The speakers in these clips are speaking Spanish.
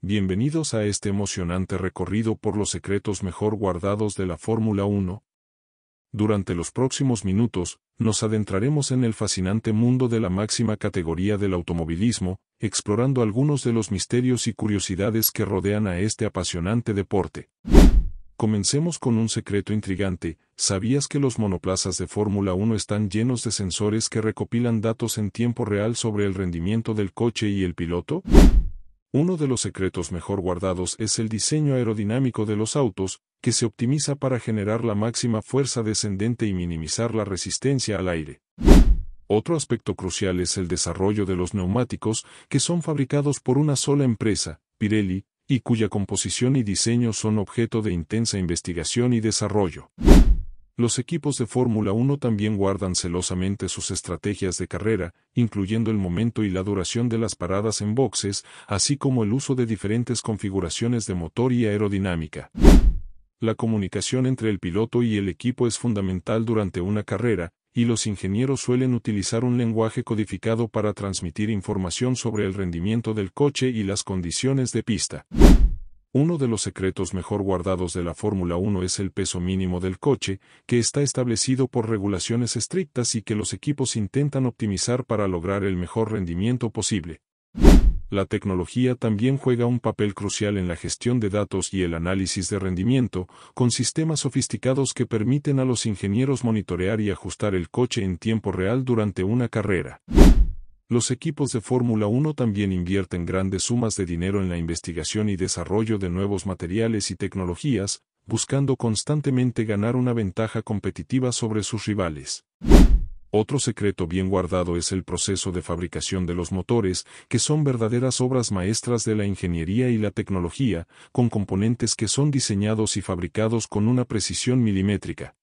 Bienvenidos a este emocionante recorrido por los secretos mejor guardados de la Fórmula 1. Durante los próximos minutos, nos adentraremos en el fascinante mundo de la máxima categoría del automovilismo, explorando algunos de los misterios y curiosidades que rodean a este apasionante deporte. Comencemos con un secreto intrigante, ¿sabías que los monoplazas de Fórmula 1 están llenos de sensores que recopilan datos en tiempo real sobre el rendimiento del coche y el piloto? Uno de los secretos mejor guardados es el diseño aerodinámico de los autos, que se optimiza para generar la máxima fuerza descendente y minimizar la resistencia al aire. Otro aspecto crucial es el desarrollo de los neumáticos, que son fabricados por una sola empresa, Pirelli, y cuya composición y diseño son objeto de intensa investigación y desarrollo. Los equipos de Fórmula 1 también guardan celosamente sus estrategias de carrera, incluyendo el momento y la duración de las paradas en boxes, así como el uso de diferentes configuraciones de motor y aerodinámica. La comunicación entre el piloto y el equipo es fundamental durante una carrera, y los ingenieros suelen utilizar un lenguaje codificado para transmitir información sobre el rendimiento del coche y las condiciones de pista. Uno de los secretos mejor guardados de la Fórmula 1 es el peso mínimo del coche, que está establecido por regulaciones estrictas y que los equipos intentan optimizar para lograr el mejor rendimiento posible. La tecnología también juega un papel crucial en la gestión de datos y el análisis de rendimiento, con sistemas sofisticados que permiten a los ingenieros monitorear y ajustar el coche en tiempo real durante una carrera. Los equipos de Fórmula 1 también invierten grandes sumas de dinero en la investigación y desarrollo de nuevos materiales y tecnologías, buscando constantemente ganar una ventaja competitiva sobre sus rivales. Otro secreto bien guardado es el proceso de fabricación de los motores, que son verdaderas obras maestras de la ingeniería y la tecnología, con componentes que son diseñados y fabricados con una precisión milimétrica.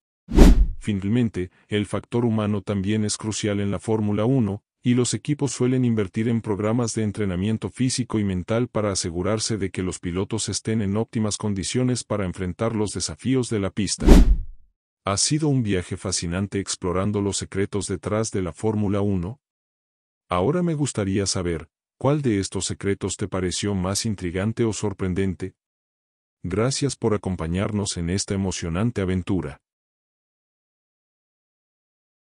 Finalmente, el factor humano también es crucial en la Fórmula 1, y los equipos suelen invertir en programas de entrenamiento físico y mental para asegurarse de que los pilotos estén en óptimas condiciones para enfrentar los desafíos de la pista. ¿Ha sido un viaje fascinante explorando los secretos detrás de la Fórmula 1? Ahora me gustaría saber, ¿cuál de estos secretos te pareció más intrigante o sorprendente? Gracias por acompañarnos en esta emocionante aventura.